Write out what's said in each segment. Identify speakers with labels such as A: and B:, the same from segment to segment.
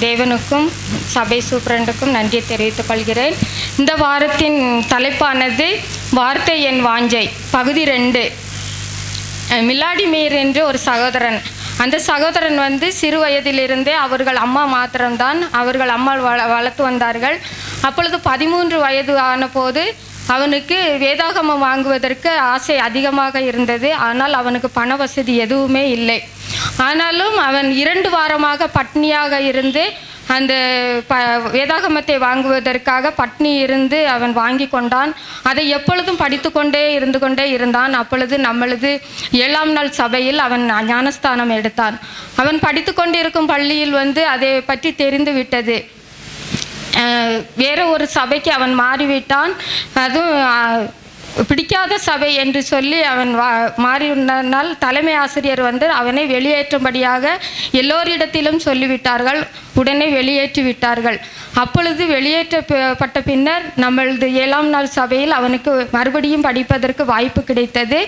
A: தேவனுக்கும் சபை சூப்பரண்டுக்கும் நன்றி தெரிவித்துக் கொள்கிறேன். இந்த வாரத்தின் தலைப்பானது வார்த்தை என் வாஞ்சை பகுதி ரெண்டு. அஹ் மில்லாடி மீர் என்று ஒரு சகோதரன். அந்த சகோதரன் வந்து சிறு வயதிலிருந்தே அவர்கள் அம்மா மாத்திரம்தான் அவர்கள் அம்மா வள வளர்த்து வந்தார்கள். அப்பொழுது பதிமூன்று வயது ஆன போது அவனுக்கு வேதாகமம் வாங்குவதற்கு ஆசை அதிகமாக இருந்தது. ஆனால் அவனுக்கு பண வசதி எதுவுமே இல்லை. ஆனாலும் அவன் இரண்டு வாரமாக பட்னியாக இருந்து அந்த ப வேதாகமத்தை வாங்குவதற்காக பட்னி இருந்து அவன் வாங்கி கொண்டான். அதை எப்பொழுதும் படித்து கொண்டே இருந்து கொண்டே இருந்தான். அப்பொழுது நம்மளது ஏழாம் நாள் சபையில் அவன் ஞானஸ்தானம் எடுத்தான். அவன் படித்து கொண்டிருக்கும் பள்ளியில் வந்து அதை பற்றி தெரிந்து விட்டது. வேற ஒரு சபைக்கு அவன் மாறிவிட்டான். அதுவும் பிடிக்காத சபை என்று சொல்லி அவன் வா மாறினால் தலைமை ஆசிரியர் வந்து அவனை வெளியேற்றும்படியாக எல்லோரிடத்திலும் சொல்லிவிட்டார்கள். உடனே வெளியேற்றி விட்டார்கள். அப்பொழுது வெளியேற்றப்பட்ட பின்னர் நம்மளது ஏழாம் நாள் சபையில் அவனுக்கு மறுபடியும் படிப்பதற்கு வாய்ப்பு கிடைத்தது.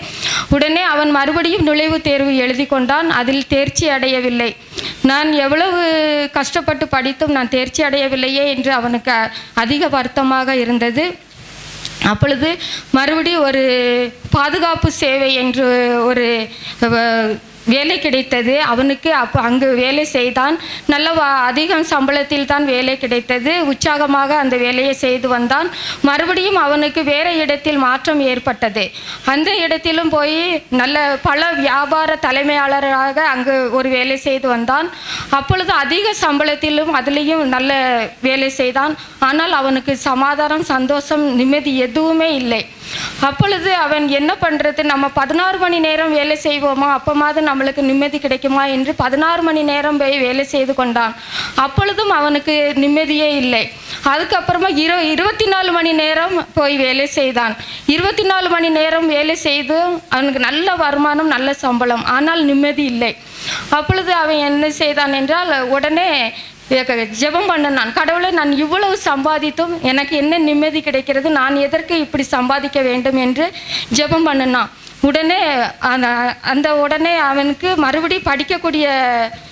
A: உடனே அவன் மறுபடியும் நுழைவுத் தேர்வு எழுதி கொண்டான். அதில் தேர்ச்சி அடையவில்லை. நான் எவ்வளவு கஷ்டப்பட்டு படித்தும் நான் தேர்ச்சி அடையவில்லையே என்று அவனுக்கு அதிக வருத்தமாக இருந்தது. அப்பொழுது மறுபடியும் ஒரு பாதுகாப்பு சேவை என்று ஒரு வேலை கிடைத்தது. அவனுக்கு அப்போ அங்கு வேலை செய்தான். நல்ல அதிகம் சம்பளத்தில் தான் வேலை கிடைத்தது. உற்சாகமாக அந்த வேலையை செய்து வந்தான். மறுபடியும் அவனுக்கு வேறு இடத்தில் மாற்றம் ஏற்பட்டது. அந்த இடத்திலும் போய் நல்ல பல வியாபார தலைமையாளராக அங்கு ஒரு வேலை செய்து வந்தான். அப்பொழுது அதிக சம்பளத்திலும் அதுலேயும் நல்ல வேலை செய்தான். ஆனால் அவனுக்கு சமாதானம் சந்தோஷம் நிம்மதி எதுவுமே இல்லை. அப்பொழுது அவன் என்ன பண்ணுறது நம்ம பதினாறு மணி நேரம் வேலை செய்வோமா? அப்போமாவது நம்மளுக்கு நிம்மதி கிடைக்குமா? என்று பதினாறு மணி நேரம் போய் வேலை செய்து கொண்டான். அப்பொழுதும் அவனுக்கு நிம்மதியே இல்லை. அதுக்கப்புறமா இரு இருபத்தி நாலு மணி நேரம் போய் வேலை செய்தான். இருபத்தி நாலு மணி நேரம் வேலை செய்து அவனுக்கு நல்ல வருமானம் நல்ல சம்பளம். ஆனால் நிம்மதி இல்லை. அப்பொழுது அவன் என்ன செய்தான் என்றால் உடனே ஜெபம் பண்ணினான் கடவுளை நான் இவ்வளவு சம்பாதித்தும் எனக்கு என்ன நிம்மதி கிடைக்கிறது? நான் எதற்கு இப்படி சம்பாதிக்க வேண்டும் என்று ஜெபம் பண்ணினான் உடனே அந்த அந்த உடனே அவனுக்கு மறுபடி படிக்கக்கூடிய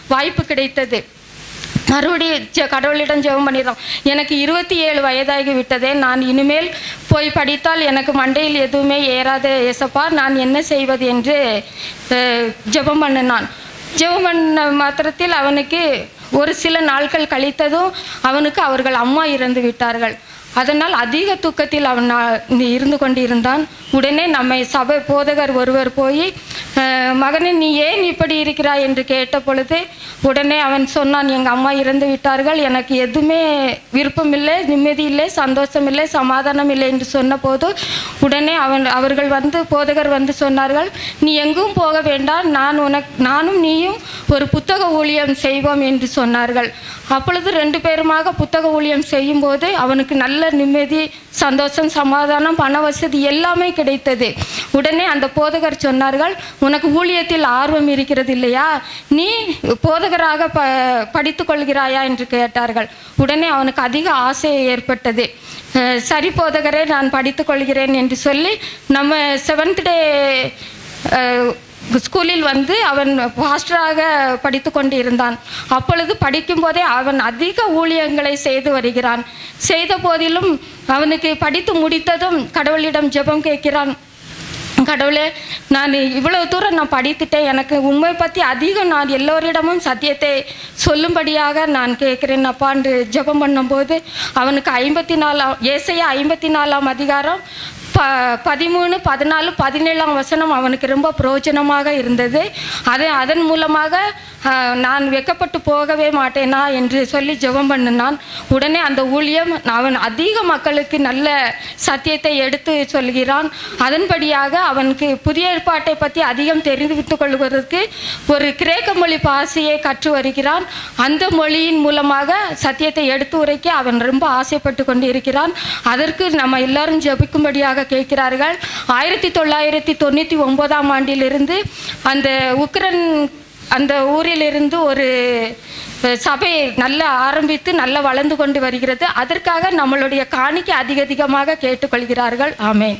A: வாய்ப்பு கிடைத்தது. மறுபடியும் ஜெ- கடவுளிடம் ஜெபம் பண்ணிடுறோம். எனக்கு இருபத்தி ஏழு வயதாகி விட்டதே. நான் இனிமேல் போய் படித்தால் எனக்கு மண்டையில் எதுவுமே ஏறாத ஏசப்பா. நான் என்ன செய்வது என்று ஜெபம் பண்ணினான் ஜெபம் பண்ண மாத்திரத்தில் அவனுக்கு ஒரு சில நாட்கள் கழித்ததும் அவனுக்கு அவர்கள் அம்மா இறந்து விட்டார்கள். அதனால் அதிக தூக்கத்தில் அவன் இருந்து கொண்டிருந்தான். உடனே நம்மை சபை போதகர் ஒருவர் போய் "அஹ், மகனே நீ ஏன் இப்படி இருக்கிறாய்? என்று கேட்ட பொழுது உடனே அவன் சொன்னான் எங்கள் அம்மா இறந்து விட்டார்கள். எனக்கு எதுவுமே விருப்பமில்லை நிம்மதி இல்லை சந்தோஷம் இல்லை சமாதானம் இல்லை என்று சொன்னபோது உடனே அவன் அவர்கள் வந்து போதகர் வந்து சொன்னார்கள் நீ எங்கும் போக வேண்டாம். நான் உனக்கு நானும் நீயும் ஒரு புத்தக ஊழியம் செய்வோம் என்று சொன்னார்கள். அப்பொழுது ரெண்டு பேருமாக புத்தக ஊழியம் செய்யும்போது அவனுக்கு நல்ல நிம்மதி சந்தோஷம் சமாதானம் பண வசதி எல்லாமே கிடைத்தது. உடனே அந்த போதகர் சொன்னார்கள் உனக்கு ஊழியத்தில் ஆர்வம் இருக்கிறது இல்லையா? நீ போதகராக ப படித்து கொள்கிறாயா? என்று கேட்டார்கள். உடனே அவனுக்கு அதிக ஆசை ஏற்பட்டது. சரி போதகரே நான் படித்து கொள்கிறேன் என்று சொல்லி நம்ம செவன்த் டே ஸ்கூலில் வந்து அவன் பாஸ்டராக படித்து கொண்டு இருந்தான் அப்பொழுது படிக்கும்போதே அவன் அதிக ஊழியங்களை செய்து வருகிறான். செய்த போதிலும் அவனுக்கு படித்து முடித்ததும் கடவுளிடம் ஜெபம் கேட்கிறான். கடவுளே நான் இவ்வளவு தூரம் நான் படித்துட்டேன். எனக்கு உண்மை பற்றி அதிகம் நான் எல்லோரிடமும் சத்தியத்தை சொல்லும்படியாக நான் கேட்குறேன். அப்பான்னு ஜெபம் பண்ணும்போது அவனுக்கு ஐம்பத்தி நாலாம் ஏசையா ஐம்பத்தி நாலாம் அதிகாரம் ப பதிமூணு பதினாலு பதினேழாம் வசனம் அவனுக்கு ரொம்ப பிரயோஜனமாக இருந்தது. அது அதன் மூலமாக நான் வெக்கப்பட்டு போகவே மாட்டேனா என்று சொல்லி ஜெபம் பண்ணினான். உடனே அந்த ஊழியம் அவன் அதிக மக்களுக்கு நல்ல சத்தியத்தை எடுத்து சொல்கிறான். அதன்படியாக அவனுக்கு புதிய ஏற்பாட்டை பற்றி அதிகம் தெரிந்து கொள்வதற்கு ஒரு கிரேக்க மொழி பாஷையை கற்று வருகிறான். அந்த மொழியின் மூலமாக சத்தியத்தை எடுத்து உரைக்க அவன் ரொம்ப ஆசைப்பட்டு கொண்டிருக்கிறான். அதற்கு நம்ம எல்லாரும் ஜெபிக்கும்படியாக கேட்கிறார்கள். ஆயிரத்தி தொள்ளாயிரத்தி தொண்ணூற்றி ஒன்பதாம் ஆண்டிலிருந்து அந்த உக்ரைன் அந்த ஊரிலிருந்து ஒரு சபை நல்ல ஆரம்பித்து நல்ல வளர்ந்து கொண்டு வருகிறது. அதற்காக நம்மளுடைய காணிக்கை அதிக அதிகமாக கேட்டுக்கொள்கிறார்கள். ஆமேன்.